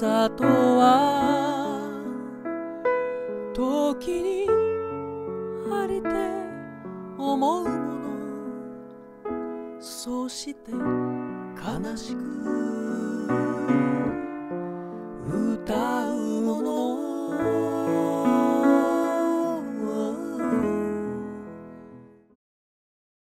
里は時にありて思うものそして悲しく歌う